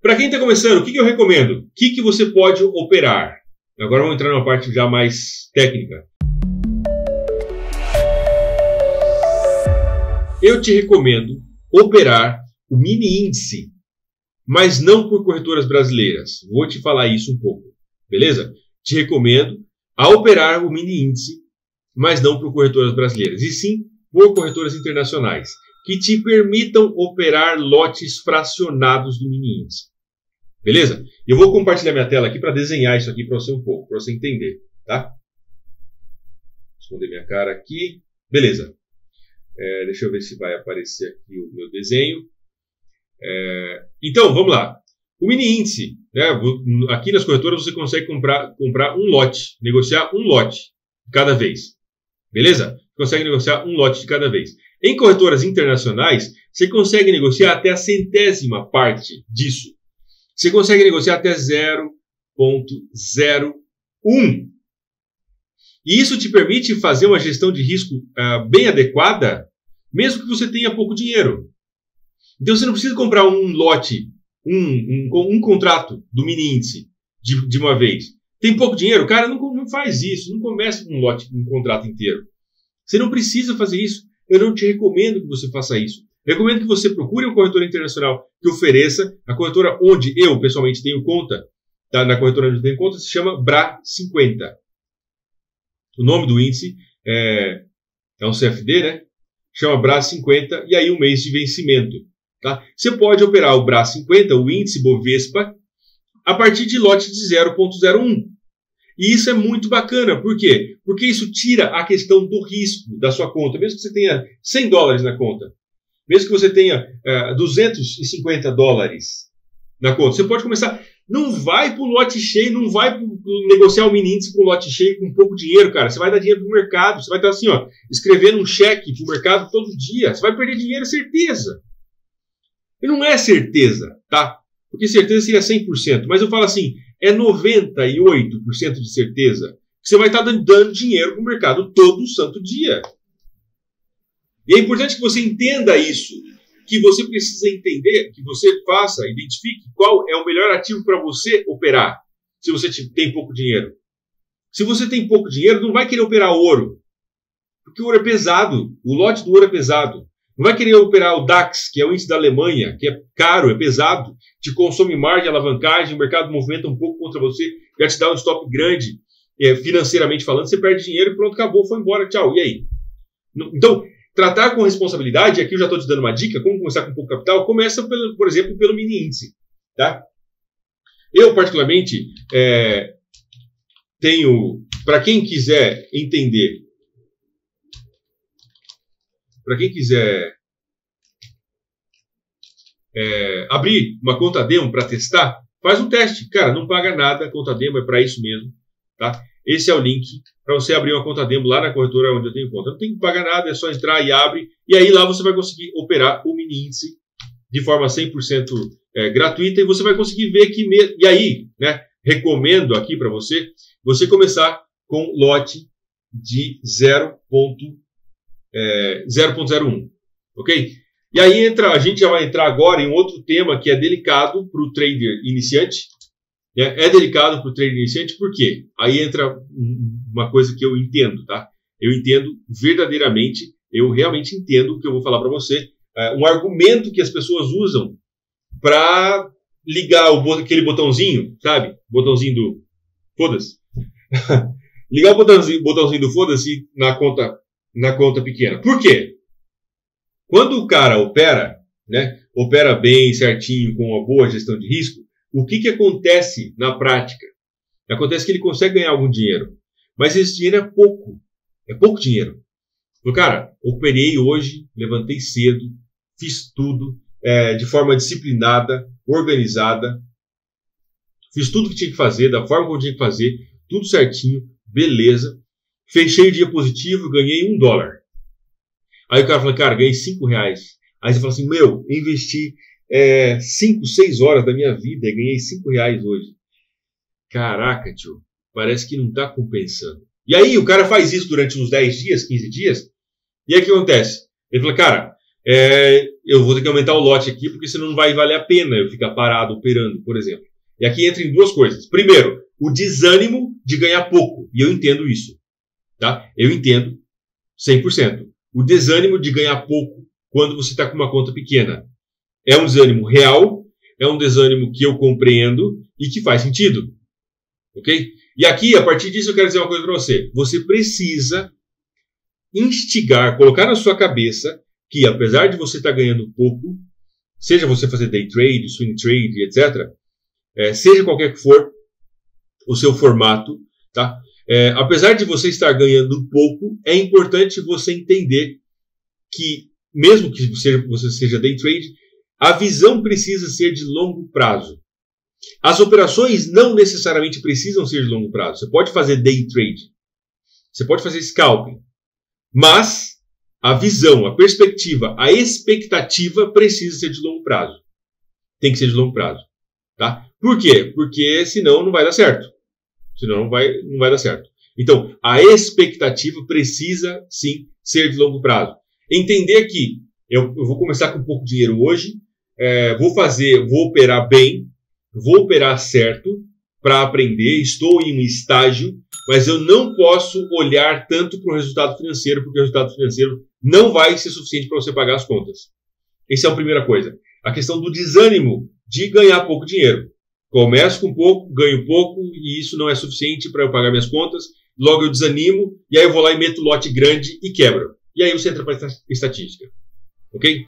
Para quem está começando, o que, que eu recomendo? O que, que você pode operar? Agora vamos entrar numa parte já mais técnica. Eu te recomendo operar o mini índice, mas não por corretoras brasileiras. Vou te falar isso um pouco, beleza? Te recomendo a operar o mini índice, mas não por corretoras brasileiras, e sim por corretoras internacionais, que te permitam operar lotes fracionados do mini índice. Beleza? Eu vou compartilhar minha tela aqui para desenhar isso aqui para você um pouco, para você entender, tá? Esconder minha cara aqui. Beleza. É, deixa eu ver se vai aparecer aqui o meu desenho. É, então, vamos lá. O mini índice, né, aqui nas corretoras você consegue comprar, comprar um lote, negociar um lote de cada vez. Beleza? Consegue negociar um lote de cada vez. Em corretoras internacionais, você consegue negociar até a centésima parte disso. Você consegue negociar até 0,01. E isso te permite fazer uma gestão de risco uh, bem adequada, mesmo que você tenha pouco dinheiro. Então você não precisa comprar um lote, um, um, um contrato do mini índice de, de, uma vez. Tem pouco dinheiro? Cara, não, não faz isso. Não começa com um lote, um contrato inteiro. Você não precisa fazer isso. Eu não te recomendo que você faça isso. Recomendo que você procure uma corretora internacional que ofereça. A corretora onde eu, pessoalmente, tenho conta, tá? na corretora onde eu tenho conta, se chama BRA50. O nome do índice é, é um CFD, né? Chama BRA50 e aí um mês de vencimento. Tá? Você pode operar o BRA50, o índice Bovespa, a partir de lote de 0.01. E isso é muito bacana. Por quê? Porque isso tira a questão do risco da sua conta. Mesmo que você tenha 100 dólares na conta, mesmo que você tenha uh, é, 250 dólares na conta, você pode começar. Não vai para o lote cheio, não vai negociar o mini índice com lote cheio com pouco dinheiro, cara. Você vai dar dinheiro para o mercado. Você vai estar assim, ó, escrevendo um cheque para o mercado todo dia. Você vai perder dinheiro, certeza. E não é certeza, tá? Porque certeza seria 100%. Mas eu falo assim, é 98% de certeza que você vai estar dando dinheiro para o mercado todo santo dia. E é importante que você entenda isso, que você precisa entender, que você faça, identifique qual é o melhor ativo para você operar, se você tem pouco dinheiro. Se você tem pouco dinheiro, não vai querer operar ouro, porque o ouro é pesado, o lote do ouro é pesado. Não vai querer operar o DAX, que é o índice da Alemanha, que é caro, é pesado, te consome margem, alavancagem, o mercado movimenta um pouco contra você, já te dá um stop grande, é, financeiramente falando, você perde dinheiro e pronto, acabou, foi embora, tchau. E aí? Então, Tratar com responsabilidade, aqui eu já estou te dando uma dica, como começar com pouco capital, começa, pelo, por exemplo, pelo mini índice. Tá? Eu, particularmente, é, tenho, para quem quiser entender, para quem quiser é, abrir uma conta demo para testar, faz um teste. Cara, não paga nada, conta demo é para isso mesmo. Tá? Esse é o link para você abrir uma conta demo lá na corretora onde eu tenho conta. Não tem que pagar nada, é só entrar e abre. E aí lá você vai conseguir operar o mini índice de forma 100% é, gratuita e você vai conseguir ver que... Me... E aí, né, recomendo aqui para você, você começar com lote de 0.01, é, 0.01, ok? E aí entra, a gente já vai entrar agora em outro tema que é delicado para o trader iniciante, é, é delicado para o trader iniciante, por quê? Aí entra uma coisa que eu entendo, tá? Eu entendo verdadeiramente, eu realmente entendo o que eu vou falar para você. É um argumento que as pessoas usam para ligar o, aquele botãozinho, sabe? Botãozinho do foda-se. ligar o botãozinho, botãozinho do foda-se na conta, na conta pequena. Por quê? Quando o cara opera, né, opera bem, certinho, com uma boa gestão de risco, o que, que acontece na prática? Acontece que ele consegue ganhar algum dinheiro, mas esse dinheiro é pouco. É pouco dinheiro. Então, cara, operei hoje, levantei cedo, fiz tudo é, de forma disciplinada, organizada, fiz tudo que tinha que fazer, da forma como tinha que fazer, tudo certinho, beleza. Fechei o dia positivo, ganhei um dólar. Aí o cara falou, cara, ganhei cinco reais. Aí você fala assim, meu, investi é, 5, 6 horas da minha vida e ganhei 5 reais hoje. Caraca, tio, parece que não está compensando. E aí o cara faz isso durante uns 10 dias, 15 dias, e aí o que acontece? Ele fala, cara, é, eu vou ter que aumentar o lote aqui, porque senão não vai valer a pena eu ficar parado operando, por exemplo. E aqui entra em duas coisas. Primeiro, o desânimo de ganhar pouco. E eu entendo isso. Tá? Eu entendo 100%. O desânimo de ganhar pouco quando você está com uma conta pequena. É um desânimo real, é um desânimo que eu compreendo e que faz sentido. Ok? E aqui, a partir disso, eu quero dizer uma coisa para você. Você precisa instigar, colocar na sua cabeça que, apesar de você estar tá ganhando pouco, seja você fazer day trade, swing trade, etc., é, seja qualquer que for o seu formato, tá? É, apesar de você estar ganhando pouco, é importante você entender que, mesmo que você, você seja day trade, a visão precisa ser de longo prazo. As operações não necessariamente precisam ser de longo prazo. Você pode fazer day trade, você pode fazer scalping, mas a visão, a perspectiva, a expectativa precisa ser de longo prazo. Tem que ser de longo prazo. Tá? Por quê? Porque senão não vai dar certo. Senão não vai, não vai dar certo. Então, a expectativa precisa sim ser de longo prazo. Entender que eu, eu vou começar com pouco dinheiro hoje, é, vou fazer, vou operar bem, vou operar certo para aprender, estou em um estágio, mas eu não posso olhar tanto para o resultado financeiro, porque o resultado financeiro não vai ser suficiente para você pagar as contas. Essa é a primeira coisa. A questão do desânimo de ganhar pouco dinheiro. Começo com pouco, ganho pouco e isso não é suficiente para eu pagar minhas contas. Logo eu desanimo e aí eu vou lá e meto lote grande e quebro. E aí você entra para estatística. Ok?